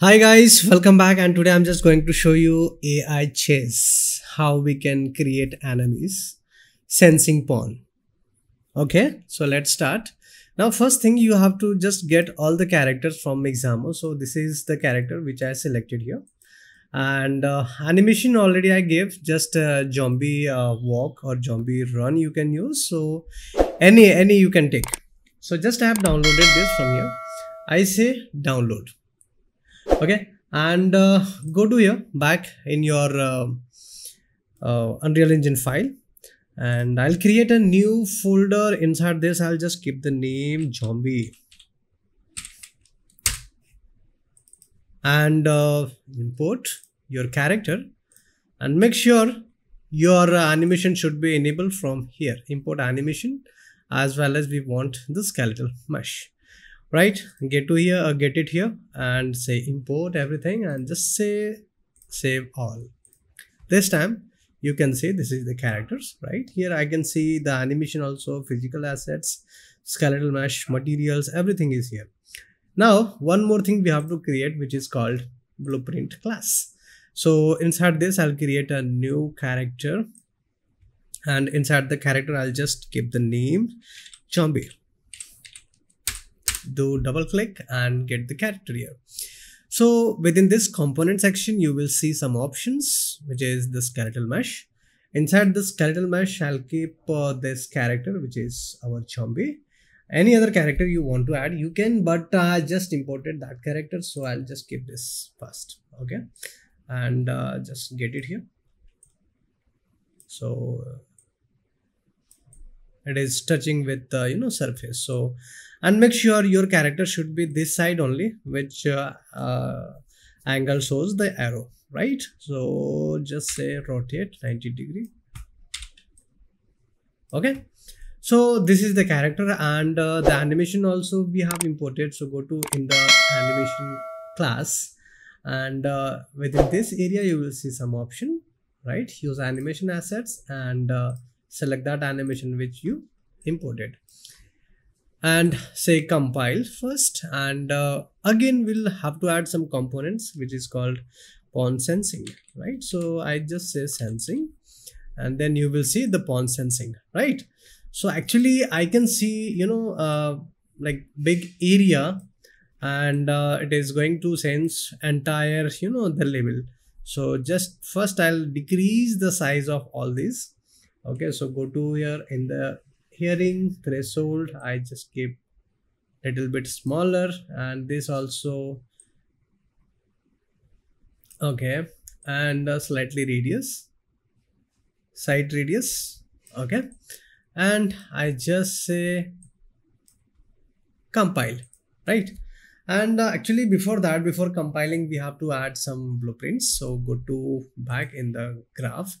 Hi guys, welcome back and today I'm just going to show you AI chase, how we can create enemies sensing pawn. Okay, so let's start. Now first thing you have to just get all the characters from Mixamo. So this is the character which I selected here and uh, animation already I gave just a zombie uh, walk or zombie run you can use. So any, any you can take. So just I have downloaded this from here. I say download okay. And uh, go to here back in your uh, uh, unreal engine file. And i'll create a new folder inside this. I'll just keep the name zombie. And uh, import your character. And make sure your animation should be enabled from here. Import animation as well as we want the skeletal mesh right? Get to here uh, get it here and say import everything and just say save all. This time you can see this is the characters right? Here i can see the animation also physical assets skeletal mesh materials everything is here. Now one more thing we have to create which is called blueprint class. So inside this i'll create a new character. And inside the character i'll just keep the name zombie do double click and get the character here. So within this component section you will see some options which is the skeletal mesh. Inside the skeletal mesh i'll keep uh, this character which is our zombie. Any other character you want to add you can but uh, i just imported that character so i'll just keep this first okay? And uh, just get it here. So it is touching with uh, you know surface. So and make sure your character should be this side only which uh, uh, angle shows the arrow right? So just say rotate 90 degree. Okay? So this is the character and uh, the animation also we have imported. So go to in the animation class and uh, within this area you will see some option right? Use animation assets and uh, select that animation which you imported and say compile first. And uh, again we'll have to add some components which is called pawn sensing right? So i just say sensing. And then you will see the pawn sensing right? So actually i can see you know uh, like big area. And uh, it is going to sense entire you know the level. So just first i'll decrease the size of all these. Okay so go to here in the hearing threshold i just keep a little bit smaller. And this also okay and uh, slightly radius side radius okay. And i just say compile right? And uh, actually before that before compiling we have to add some blueprints. So go to back in the graph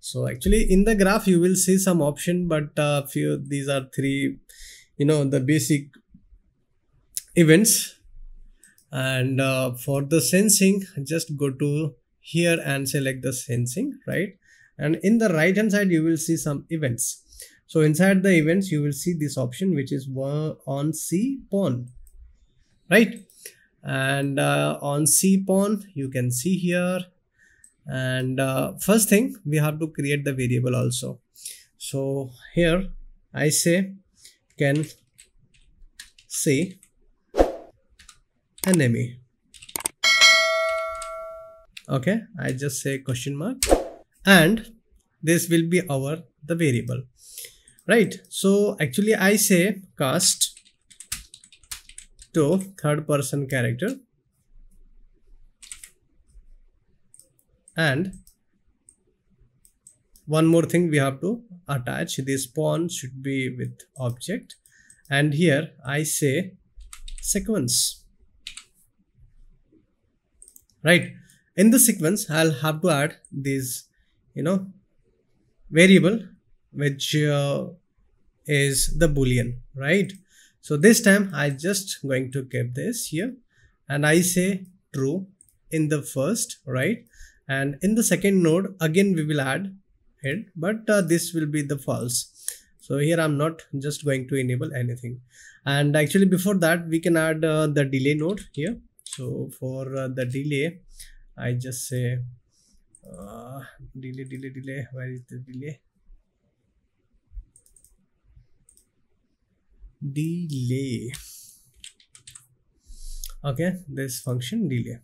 so actually in the graph you will see some option but uh, few these are three you know the basic events. And uh, for the sensing just go to here and select the sensing right? And in the right hand side you will see some events. So inside the events you will see this option which is on See Pawn right? And uh, on See Pawn you can see here and uh, first thing we have to create the variable also. So here i say can say enemy. Okay i just say question mark. And this will be our the variable. Right so actually i say cast to third person character and one more thing we have to attach this pawn should be with object. And here I say sequence. Right. In the sequence I'll have to add this you know variable which uh, is the boolean right? So this time I just going to keep this here. And I say true in the first right and in the second node again we will add it but uh, this will be the false. So here i'm not just going to enable anything. And actually before that we can add uh, the delay node here. So for uh, the delay i just say uh, delay delay delay. Where is the delay? Delay. Okay this function delay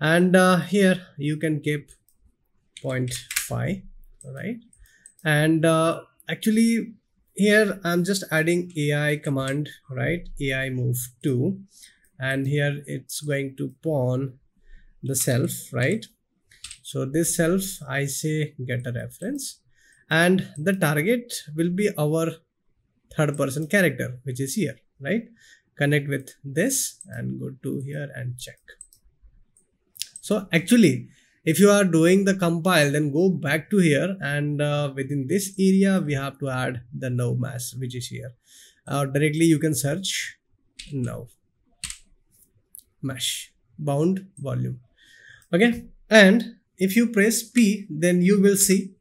and uh, here you can keep 0.5 right and uh, actually here i'm just adding ai command right ai move to and here it's going to pawn the self right? So this self i say get a reference and the target will be our third person character which is here right? Connect with this and go to here and check so actually if you are doing the compile then go back to here and uh, within this area we have to add the nav mesh which is here. Uh, directly you can search nav. Mesh bound volume. Okay? And if you press p then you will see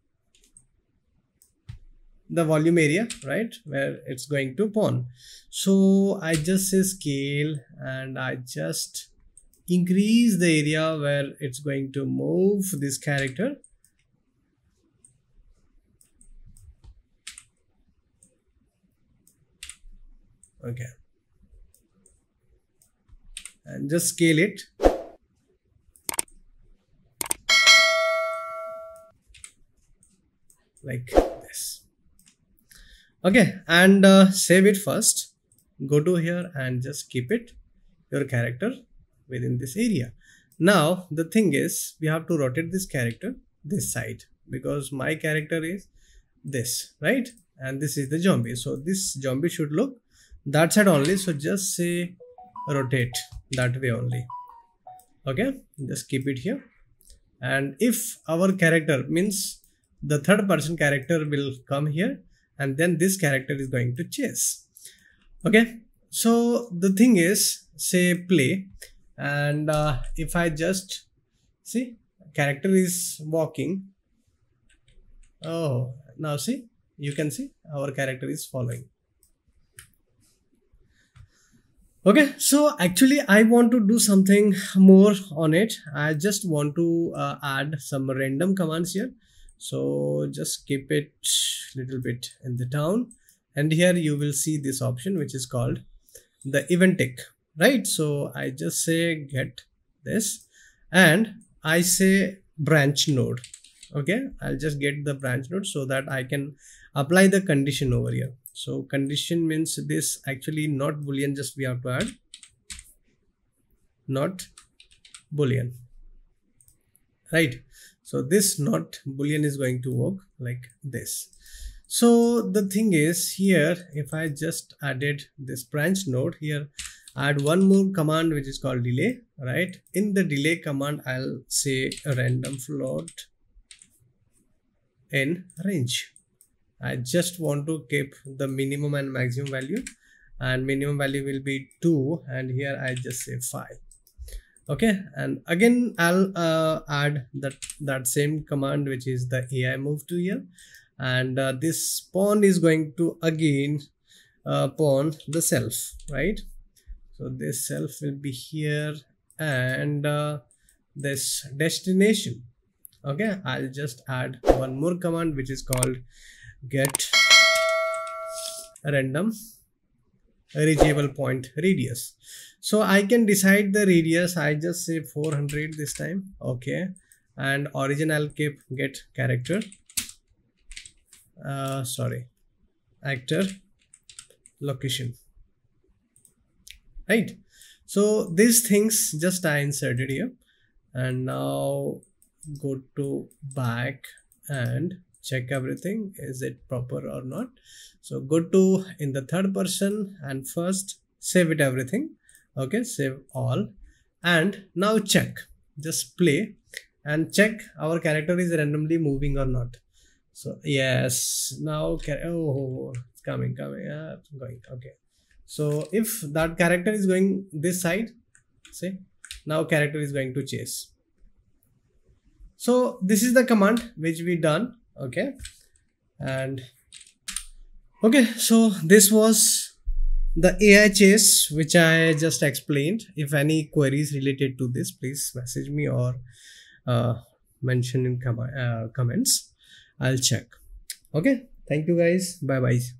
the volume area right where it's going to pawn. So i just say scale and i just increase the area where it's going to move this character. Okay. And just scale it. Like this. Okay and uh, save it first. Go to here and just keep it your character within this area. Now the thing is we have to rotate this character this side because my character is this right? And this is the zombie. So this zombie should look that side only. So just say rotate that way only. Okay? Just keep it here. And if our character means the third person character will come here and then this character is going to chase. Okay? So the thing is say play and uh, if I just see character is walking. Oh now see you can see our character is following. Okay so actually i want to do something more on it. I just want to uh, add some random commands here. So just keep it little bit in the down and here you will see this option which is called the event tick right? So i just say get this and i say branch node. Okay? I'll just get the branch node so that i can apply the condition over here. So condition means this actually not boolean just we have to add. Not boolean. Right? So this not boolean is going to work like this. So the thing is here if i just added this branch node here add one more command which is called delay right? In the delay command i'll say random float in range. I just want to keep the minimum and maximum value and minimum value will be 2 and here i just say 5 okay and again i'll uh, add that that same command which is the ai move to here. And uh, this pawn is going to again uh, pawn the self right so this self will be here and uh, this destination. Okay i'll just add one more command which is called get random reachable point radius. So i can decide the radius. I just say 400 this time. Okay and origin i'll keep get character. Uh sorry actor location right? So these things just i inserted here. And now go to back and check everything is it proper or not. So go to in the third person and first save it everything. Okay save all. And now check. Just play and check our character is randomly moving or not. So yes. Now oh it's coming coming uh, yeah going. Okay so if that character is going this side say now character is going to chase. So this is the command which we done okay? And okay so this was the ai chase which i just explained. If any queries related to this please message me or uh, mention in com- uh, comments. I'll check. Okay? Thank you guys. Bye bye